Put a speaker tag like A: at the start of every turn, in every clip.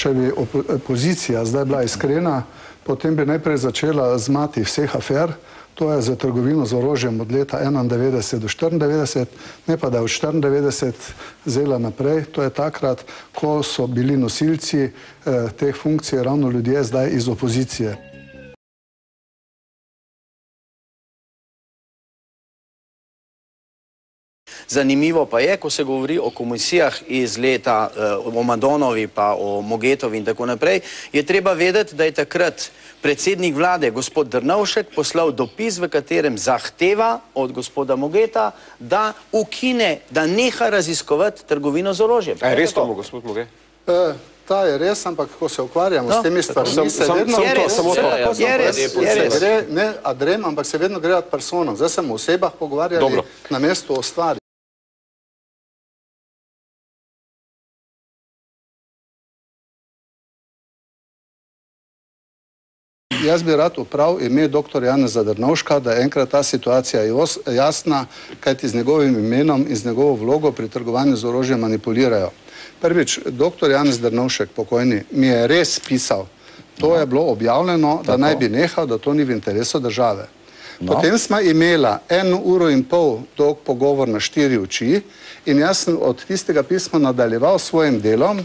A: če bi opo- opozicija zdaj bila iskrena, potem bi najprej začela z mati vseh afer, to je za trgovino z orožjem od leta 91 do 94, ne pa da je od 94 zela naprej, to je takrat, ko so bili nosilci eh, teh funkcij ravno ljudje zdaj iz opozicije.
B: Zanimivo pa je, ko se govori o komisijah iz leta, eh, o Madonovi pa o Mogetovi in tako naprej, je treba vedeti, da je takrat predsednik vlade, gospod Drnovšek, poslal dopis, v katerem zahteva od gospoda Mogeta, da ukine, da neha raziskovati trgovino z orožjem.
C: A je res to, gospod Moge?
A: E, ta je res, ampak ko se ukvarjamo
B: No,
A: s temi stvarmi, se
C: sam-
A: vedno...
C: sam
B: Je
C: to,
B: res,
C: samo to.
B: je res, je res, je res.
A: Se gre, ne adrem, ampak se vedno gre ad personam. Zdaj sem o osebah pogovarjali
C: Dobro.
A: na mestu o stvari. Jaz bi rad uprav ime dr. Janeza Drnovška, da je enkrat ta situacija jasna, kajti z njegovim imenom in z njegovo vlogo pri trgovanju z orožjem manipulirajo. Prvič, dr. Janez Drnovšek, pokojni, mi je res pisal, to je bilo objavljeno, da naj bi nehal, da to ni v interesu države. Potem smo imela eno uro in pol dolg pogovor na štiri oči in jaz sem od tistega pisma nadaljeval s svojim delom,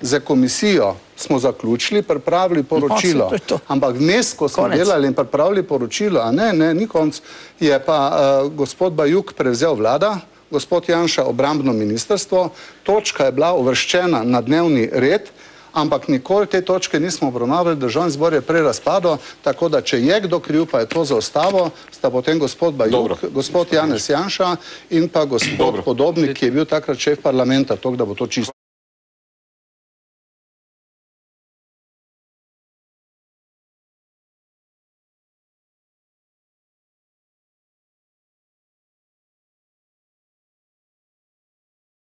A: za komisijo smo zaključili, pripravili poročilo.
B: to je to.
A: Ampak vmes, ko smo
B: Konec.
A: delali in pripravili poročilo, a ne, ne, ni konc, je pa uh, gospod Bajuk prevzel vlada, gospod Janša obrambno ministrstvo, točka je bila uvrščena na dnevni red, ampak nikoli te točke nismo obravnavali, državni zbor je prej razpadel, tako da če je kdo kriv, pa je to za ostavo, sta potem gospod Bajuk,
C: Dobro.
A: gospod Janez Janša in pa gospod
C: Dobro.
A: Podobnik, ki je bil takrat šef parlamenta, tako da bo to čisto.